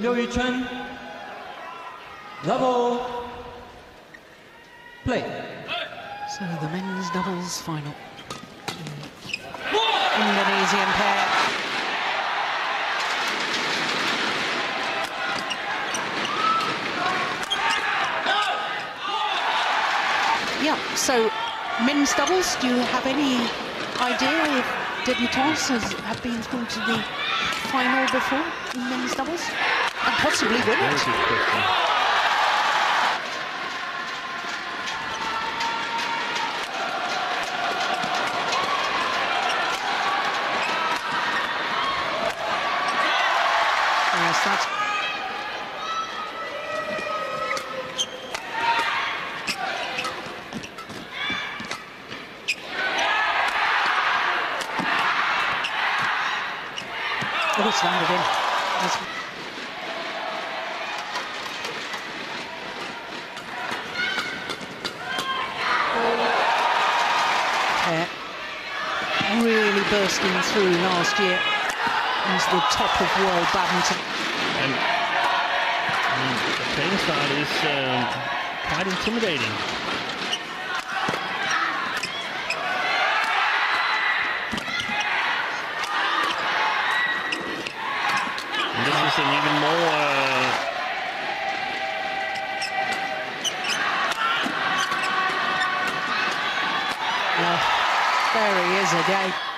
刘宇春level play. So the men's doubles final. Indonesian pair. Yeah, so men's doubles, do you have any idea if debutants has, have been through to the final before in men's doubles? And possibly win Very it? Yes, that's Oh, it's landed in. That's- Pair really bursting through last year into the top of world badminton. And mm, the playing style is um, quite intimidating. And this is an even more uh, There he is again.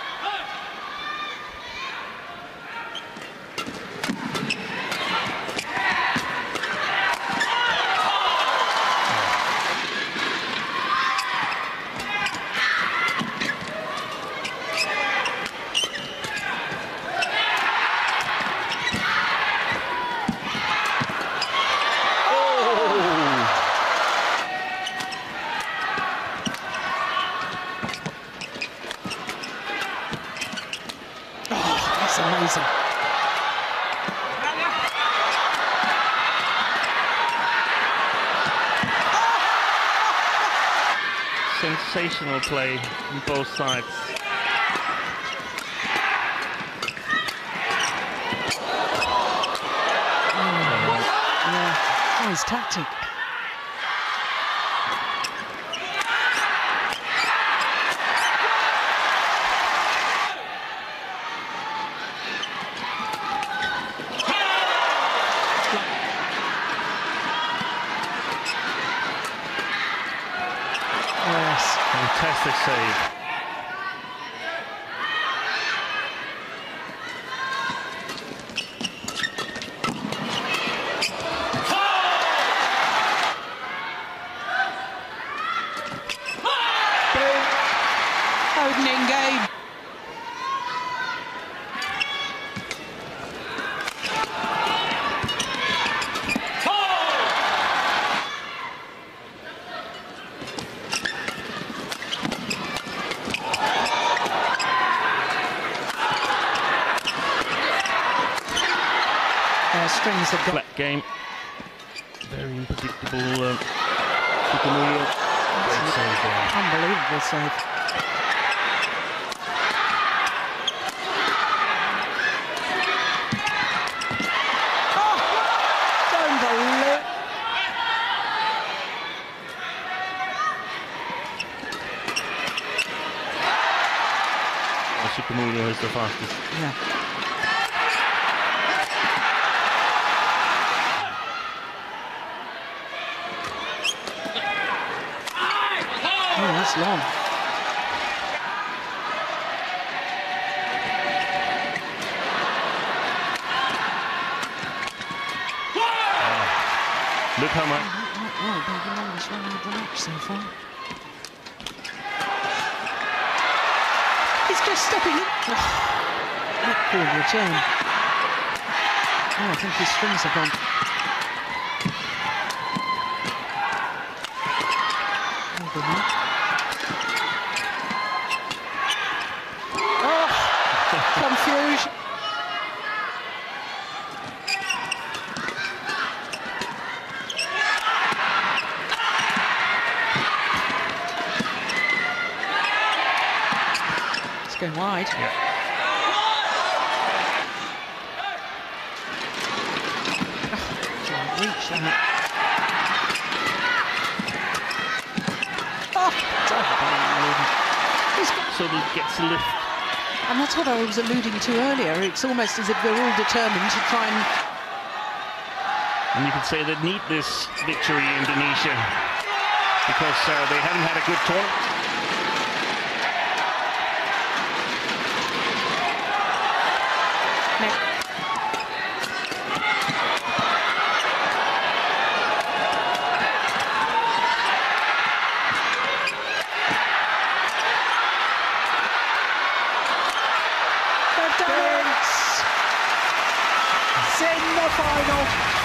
Oh, that's amazing. sensational play on both sides. Oh, yeah, nice tactic. Yes. Fantastic save. Opening game. Uh, strings have got Flat game. Very unpredictable. Uh, Great save there. unbelievable save. Oh, don't believe. Sukamuljo is the fastest. Yeah. Long. Ah. Look how much. Oh, oh, the longest run of the match so far. He's just stepping in. Oh, return. Oh, I think his strings have gone. Oh, good one. Oh, confusion. It's going wide. reach that. Oh, he's got Sort of gets a lift. And that's what I was alluding to earlier. It's almost as if they're all determined to try and. And you could say they need this victory, Indonesia, because uh, they haven't had a good tournament. final.